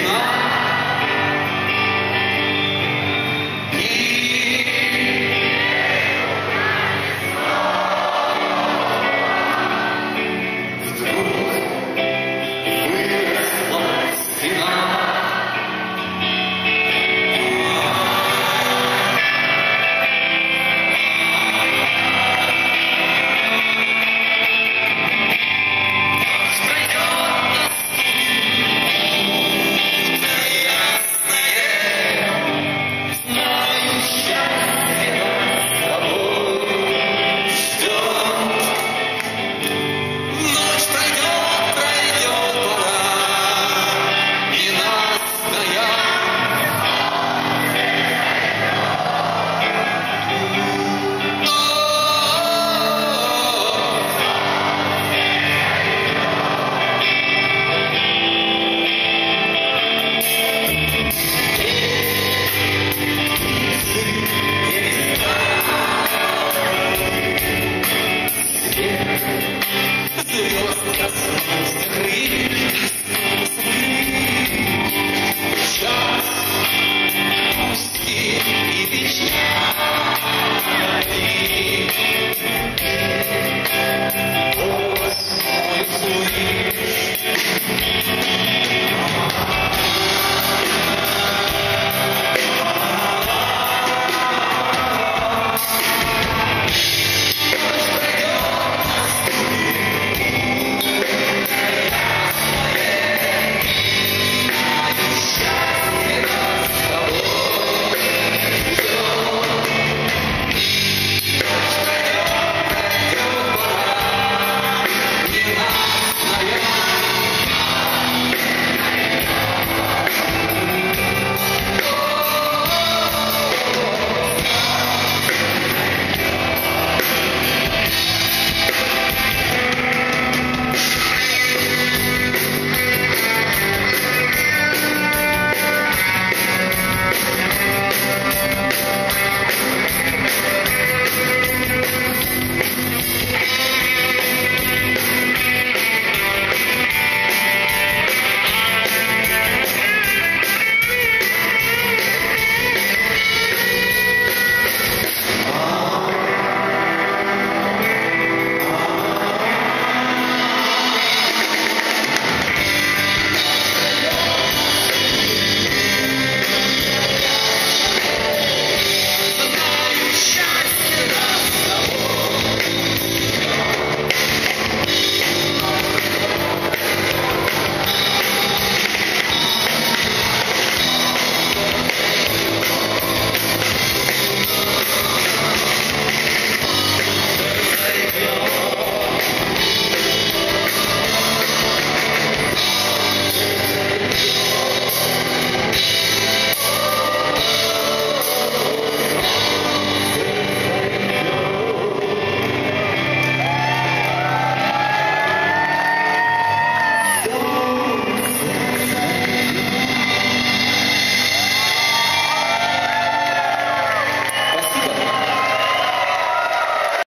Amen.